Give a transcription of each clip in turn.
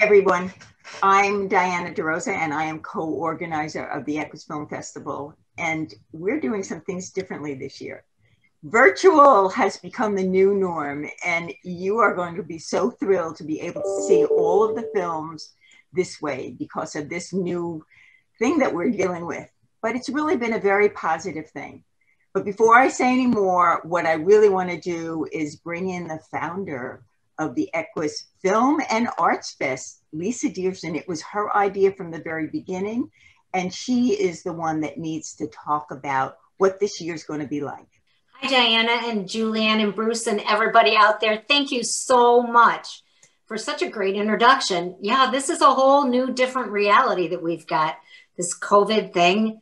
everyone. I'm Diana DeRosa, and I am co-organizer of the Equus Film Festival. And we're doing some things differently this year. Virtual has become the new norm, and you are going to be so thrilled to be able to see all of the films this way because of this new thing that we're dealing with. But it's really been a very positive thing. But before I say any more, what I really want to do is bring in the founder of the Equus Film and Arts Fest, Lisa Diersen. It was her idea from the very beginning, and she is the one that needs to talk about what this year is going to be like. Hi, Diana and Julianne and Bruce and everybody out there. Thank you so much for such a great introduction. Yeah, this is a whole new, different reality that we've got. This COVID thing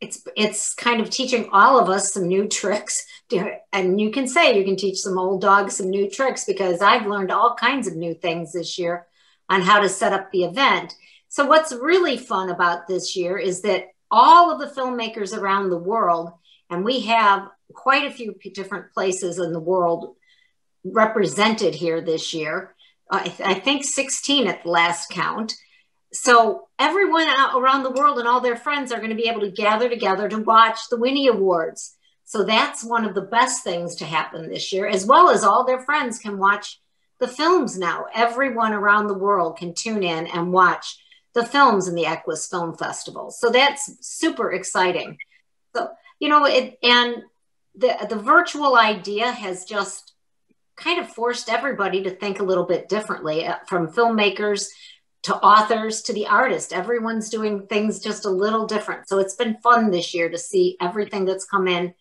it's it's kind of teaching all of us some new tricks. And you can say you can teach some old dogs some new tricks because i've learned all kinds of new things this year on how to set up the event. So what's really fun about this year is that all of the filmmakers around the world and we have quite a few different places in the world represented here this year. I, th- I think 16 at the last count so everyone around the world and all their friends are going to be able to gather together to watch the Winnie Awards. So that's one of the best things to happen this year, as well as all their friends can watch the films now. Everyone around the world can tune in and watch the films in the Equus Film Festival. So that's super exciting. So, you know, it and the the virtual idea has just kind of forced everybody to think a little bit differently uh, from filmmakers to authors to the artist. Everyone's doing things just a little different. So it's been fun this year to see everything that's come in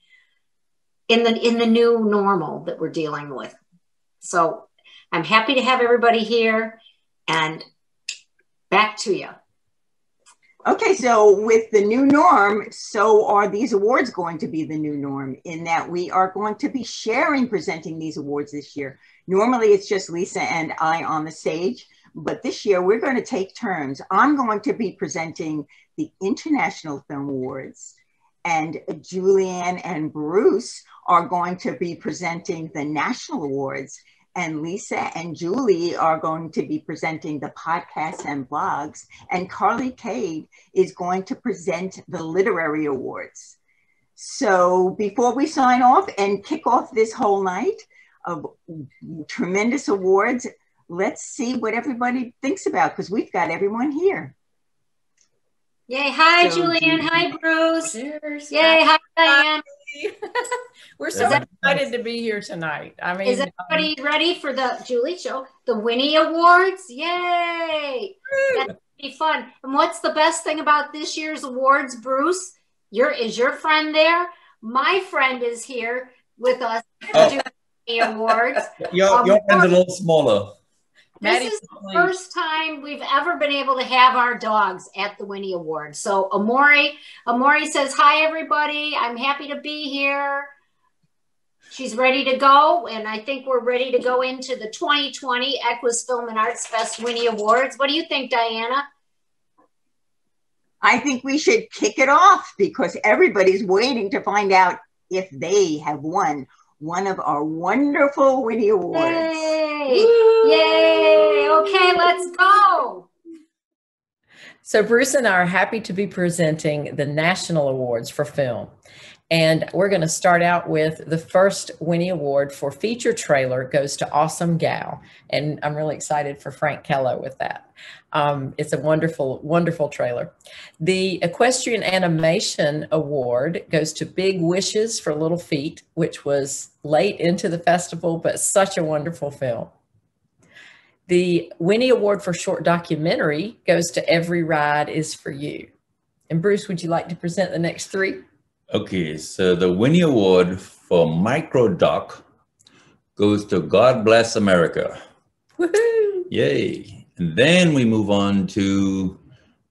in the in the new normal that we're dealing with. So I'm happy to have everybody here and back to you. Okay, so with the new norm, so are these awards going to be the new norm in that we are going to be sharing presenting these awards this year. Normally it's just Lisa and I on the stage but this year we're going to take turns. I'm going to be presenting the International Film Awards, and Julianne and Bruce are going to be presenting the National Awards. And Lisa and Julie are going to be presenting the podcasts and blogs. And Carly Kade is going to present the literary awards. So before we sign off and kick off this whole night of tremendous awards, let's see what everybody thinks about because we've got everyone here. Yay. Hi, so, Julianne. Hi, Bruce. Cheers. Yay. Hi, Diane. We're so excited to be here tonight. I mean, is everybody um, ready for the Julie show? The Winnie Awards? Yay! That'd be fun. And what's the best thing about this year's awards, Bruce? Your is your friend there? My friend is here with us oh. awards. Your, um, your friend's a little smaller. This is the first time we've ever been able to have our dogs at the Winnie Awards. So Amori, Amori says, hi, everybody. I'm happy to be here. She's ready to go. And I think we're ready to go into the 2020 Equus Film and Arts Fest Winnie Awards. What do you think, Diana? I think we should kick it off because everybody's waiting to find out if they have won one of our wonderful Winnie Awards. Yay! Yay! Okay, let's go. So, Bruce and I are happy to be presenting the National Awards for Film. And we're going to start out with the first Winnie Award for feature trailer goes to Awesome Gal. And I'm really excited for Frank Kello with that. Um, it's a wonderful, wonderful trailer. The Equestrian Animation Award goes to Big Wishes for Little Feet, which was late into the festival, but such a wonderful film. The Winnie Award for Short Documentary goes to Every Ride is for You. And Bruce, would you like to present the next three? Okay, so the Winnie Award for Micro Doc goes to God Bless America. Woohoo! Yay. And then we move on to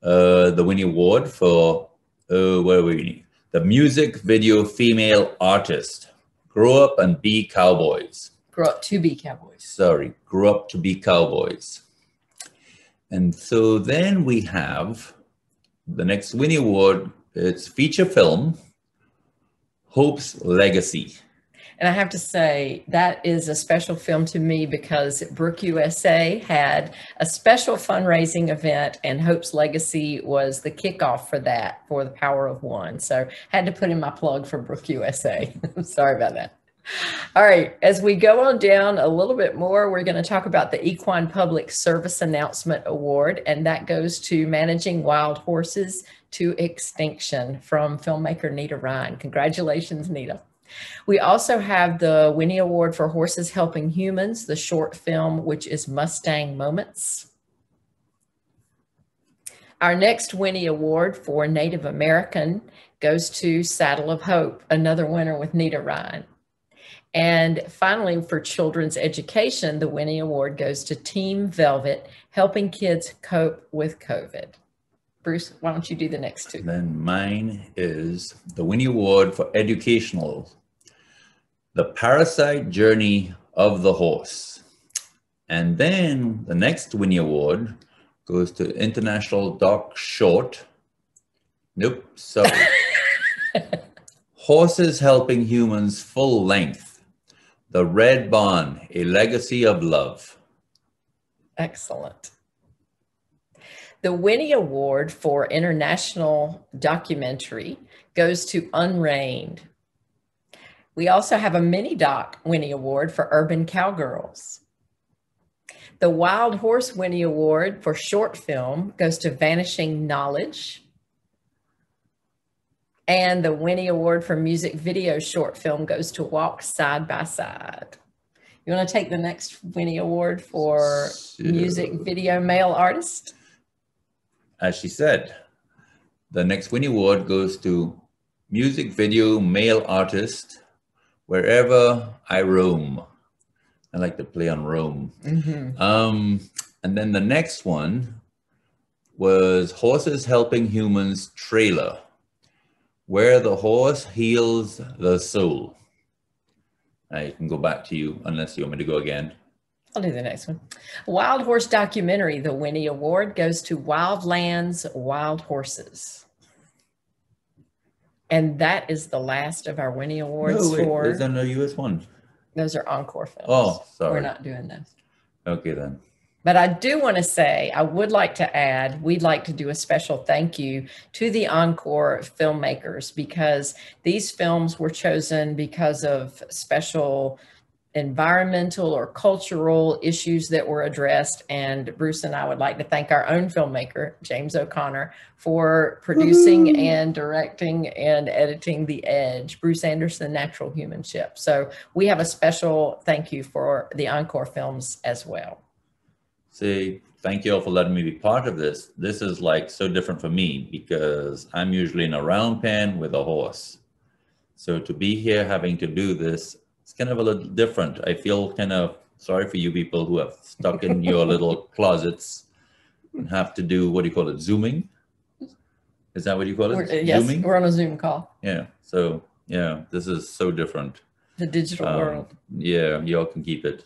uh, the Winnie Award for, uh, where are we? The Music Video Female Artist. Grow Up and Be Cowboys. Grow Up to Be Cowboys. Sorry, Grow Up to Be Cowboys. And so then we have the next Winnie Award. It's feature film Hope's Legacy. And I have to say, that is a special film to me because Brooke USA had a special fundraising event, and Hope's Legacy was the kickoff for that for the Power of One. So, I had to put in my plug for Brooke USA. Sorry about that. All right, as we go on down a little bit more, we're going to talk about the Equine Public Service Announcement Award, and that goes to Managing Wild Horses to Extinction from filmmaker Nita Ryan. Congratulations, Nita. We also have the Winnie Award for Horses Helping Humans, the short film, which is Mustang Moments. Our next Winnie Award for Native American goes to Saddle of Hope, another winner with Nita Ryan. And finally, for children's education, the Winnie Award goes to Team Velvet, helping kids cope with COVID. Bruce, why don't you do the next two? Then mine is the Winnie Award for Educational, The Parasite Journey of the Horse. And then the next Winnie Award goes to International Doc Short. Nope, sorry. Horses Helping Humans Full Length. The Red Bond, A Legacy of Love. Excellent. The Winnie Award for International Documentary goes to Unreined. We also have a mini doc Winnie Award for Urban Cowgirls. The Wild Horse Winnie Award for short film goes to Vanishing Knowledge. And the Winnie Award for music video short film goes to Walk Side by Side. You want to take the next Winnie Award for music video male artist? as she said, the next Winnie Award goes to Music Video Male Artist, Wherever I Roam. I like to play on roam. Mm-hmm. Um, and then the next one was Horses Helping Humans trailer, Where the Horse Heals the Soul. I can go back to you unless you want me to go again. I'll do the next one. Wild Horse Documentary, the Winnie Award goes to Wildlands Wild Horses. And that is the last of our Winnie Awards No, wait, for, there's a US one. those are encore films. Oh, sorry. We're not doing those. Okay then. But I do want to say, I would like to add, we'd like to do a special thank you to the Encore filmmakers because these films were chosen because of special environmental or cultural issues that were addressed. And Bruce and I would like to thank our own filmmaker, James O'Connor, for producing and directing and editing The Edge, Bruce Anderson, Natural Humanship. So we have a special thank you for the Encore films as well. Say thank you all for letting me be part of this. This is like so different for me because I'm usually in a round pen with a horse. So to be here having to do this, it's kind of a little different. I feel kind of sorry for you people who have stuck in your little closets and have to do what do you call it? Zooming? Is that what you call We're, it? yes, Zooming? we're on a Zoom call, Yeah. So yeah, this is so different. the digital Um, world. Yeah, y'all can keep it.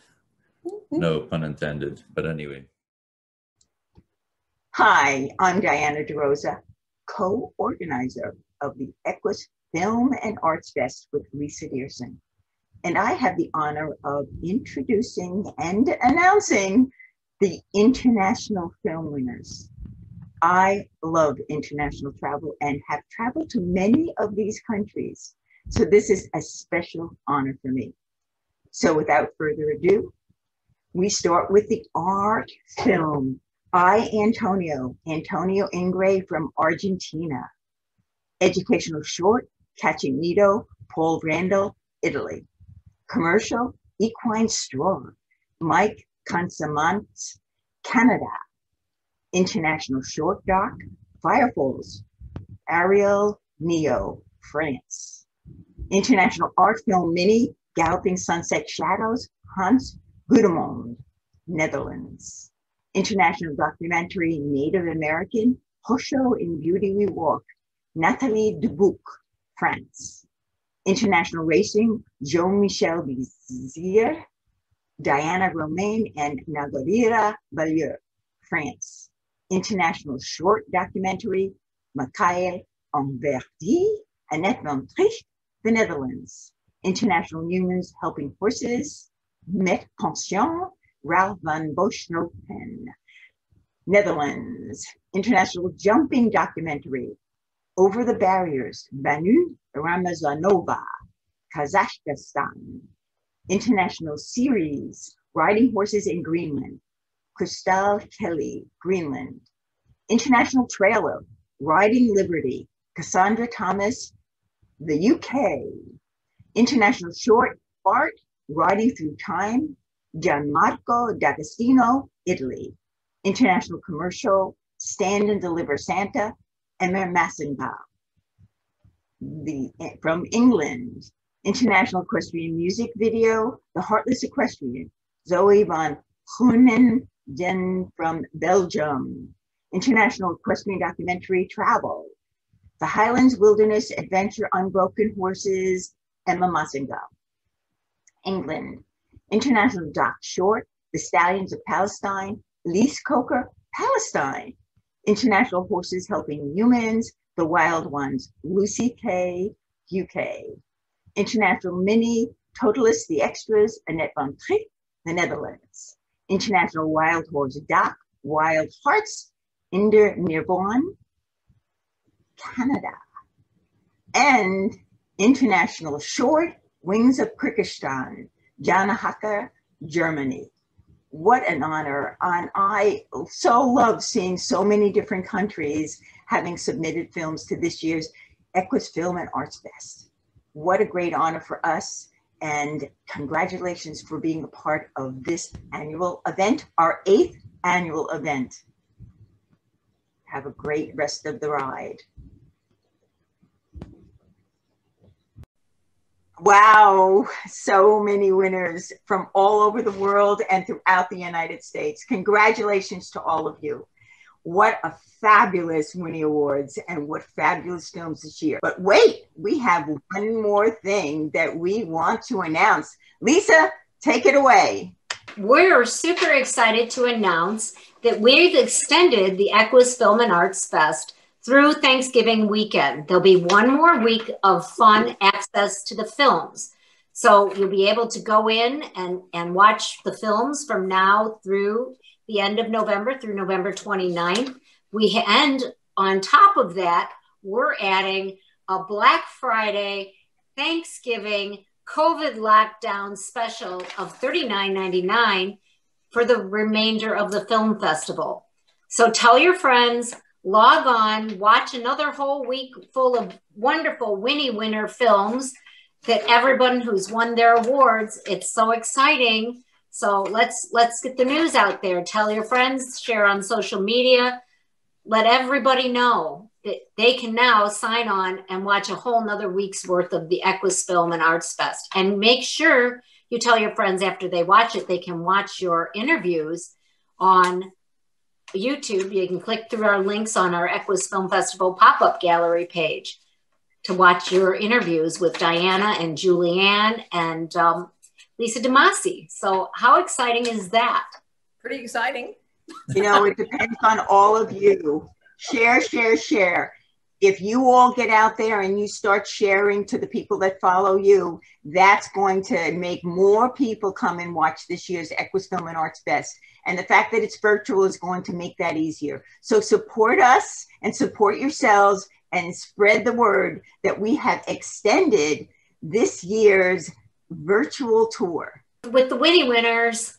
No pun intended. But anyway. Hi, I'm Diana DeRosa, co-organizer of the Equus Film and Arts Fest with Lisa Diersen. And I have the honor of introducing and announcing the international film winners. I love international travel and have traveled to many of these countries. So this is a special honor for me. So without further ado, we start with the art film I, Antonio, Antonio Ingray from Argentina. Educational short, Catching Nito, Paul Randall, Italy. Commercial, Equine Straw, Mike Consamant, Canada. International short doc, Firefalls, Ariel Neo, France. International art film mini, Galloping Sunset Shadows, Hans Gudemond, Netherlands international documentary Native American, Hosho in Beauty We Walk, Nathalie Dubuc, France. International racing, Jean-Michel Bizier, Diana Romain, and Nagarira Bayeux, France. International short documentary, Michael Onverdi, Annette van Tricht, the Netherlands. International Humans Helping Horses, Met Pension, Ralph van Boschnopen. Netherlands, International Jumping Documentary, Over the Barriers, Banu Ramazanova, Kazakhstan. International Series, Riding Horses in Greenland, Crystal Kelly, Greenland. International Trailer, Riding Liberty, Cassandra Thomas, the UK. International Short Art, Riding Through Time, Gianmarco D'Agostino, Italy. International Commercial, Stand and Deliver Santa, Emma Massenbaum. The, eh, from England, International Equestrian Music Video, The Heartless Equestrian, Zoe van Groeningen from Belgium. International Equestrian Documentary Travel, The Highlands Wilderness Adventure Unbroken Horses, Emma Massenbaum. England, International Doc Short, The Stallions of Palestine, Lise Coker, Palestine. International Horses Helping Humans, The Wild Ones, Lucy K, UK. International Mini Totalist, The Extras, Annette van Trick, the Netherlands. International Wild Horse Doc, Wild Hearts, Inder Nirborn, Canada. And International Short, Wings of Kyrgyzstan, Jana Hacker, Germany. What an honor. And I so love seeing so many different countries having submitted films to this year's Equus Film and Arts Fest. What a great honor for us. And congratulations for being a part of this annual event, our eighth annual event. Have a great rest of the ride. Wow, so many winners from all over the world and throughout the United States. Congratulations to all of you. What a fabulous Winnie Awards and what fabulous films this year. But wait, we have one more thing that we want to announce. Lisa, take it away. We're super excited to announce that we've extended the Equus Film and Arts Fest through Thanksgiving weekend. There'll be one more week of fun access to the films. So you'll be able to go in and, and watch the films from now through the end of November through November 29th. We end on top of that, we're adding a Black Friday, Thanksgiving, COVID lockdown special of $39.99 for the remainder of the film festival. So tell your friends, log on, watch another whole week full of wonderful Winnie winner films that everyone who's won their awards. It's so exciting. So let's let's get the news out there. Tell your friends, share on social media, let everybody know that they can now sign on and watch a whole nother week's worth of the Equus Film and Arts Fest. And make sure you tell your friends after they watch it, they can watch your interviews on YouTube, you can click through our links on our Equus Film Festival pop up gallery page to watch your interviews with Diana and Julianne and um, Lisa DeMasi. So, how exciting is that? Pretty exciting. You know, it depends on all of you. Share, share, share if you all get out there and you start sharing to the people that follow you, that's going to make more people come and watch this year's Equus Film and Arts Fest. And the fact that it's virtual is going to make that easier. So support us and support yourselves and spread the word that we have extended this year's virtual tour. With the Winnie winners,